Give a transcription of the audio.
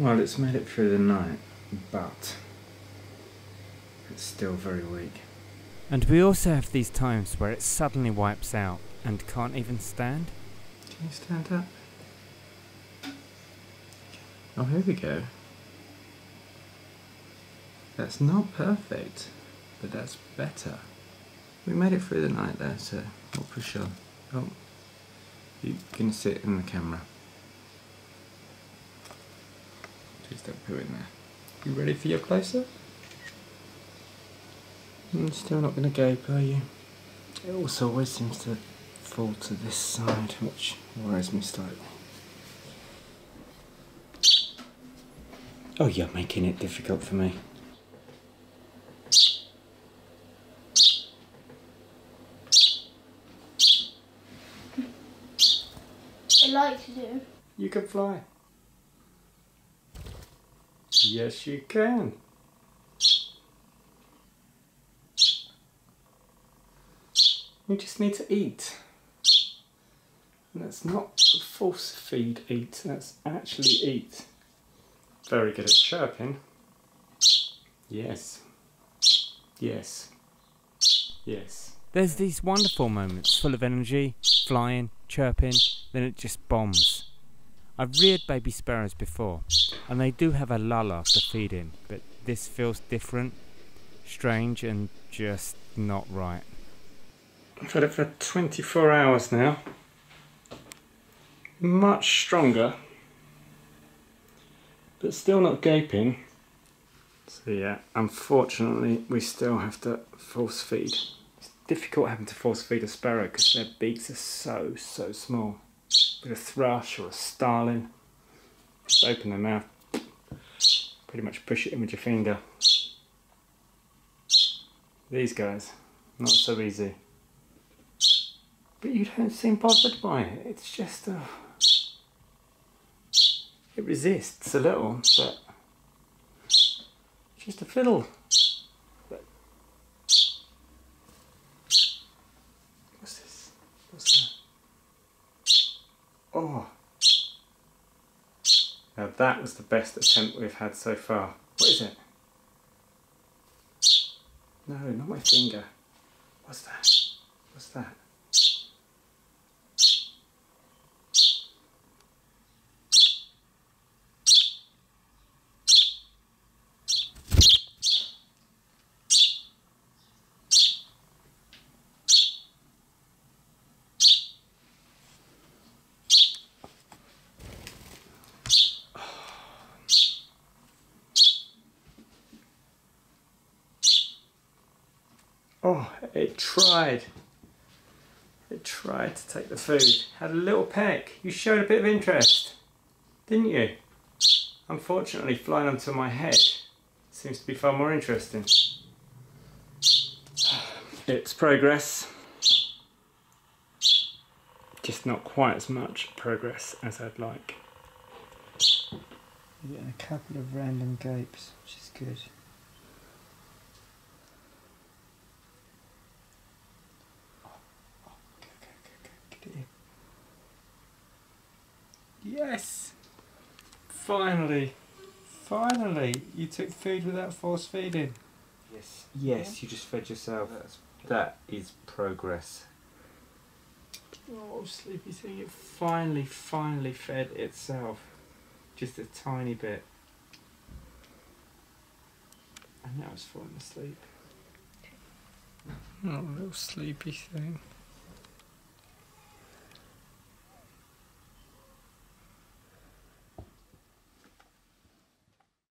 Well, it's made it through the night, but it's still very weak. And we also have these times where it suddenly wipes out and can't even stand. Can you stand up? Oh, here we go. That's not perfect, but that's better. We made it through the night there, so we'll push on. Oh, you're gonna sit in the camera. Please don't poo in there. You ready for your close-up? Mm, still not going to gape, are you? It also always seems to fall to this side, which worries me slightly. Oh, you're making it difficult for me. I like to do. You can fly. Yes, you can. You just need to eat. And that's not force feed eat, that's actually eat. Very good at chirping. Yes. Yes. Yes. There's these wonderful moments full of energy, flying, chirping, then it just bombs. I've reared baby sparrows before, and they do have a lull after feeding, but this feels different, strange, and just not right. I've had it for 24 hours now. Much stronger, but still not gaping. So yeah, unfortunately we still have to force feed. It's difficult having to force feed a sparrow because their beaks are so, so small. With a thrush or a starling, just open their mouth, pretty much push it in with your finger. These guys, not so easy. But you don't seem bothered by it. It's just a... it resists a little, but just a fiddle. But what's this? What's that? Oh. Now that was the best attempt we've had so far. What is it? No, not my finger. What's that? What's that? Oh, it tried. It tried to take the food. Had a little peck. You showed a bit of interest, didn't you? Unfortunately, flying onto my head seems to be far more interesting. It's progress. Just not quite as much progress as I'd like. You're getting a couple of random gapes, which is good. Yes! Finally! Finally! You took food without force feeding. Yes, yes, you just fed yourself. that is progress. Oh, sleepy thing, it finally, finally fed itself. Just a tiny bit. And now it's falling asleep. Oh, little sleepy thing.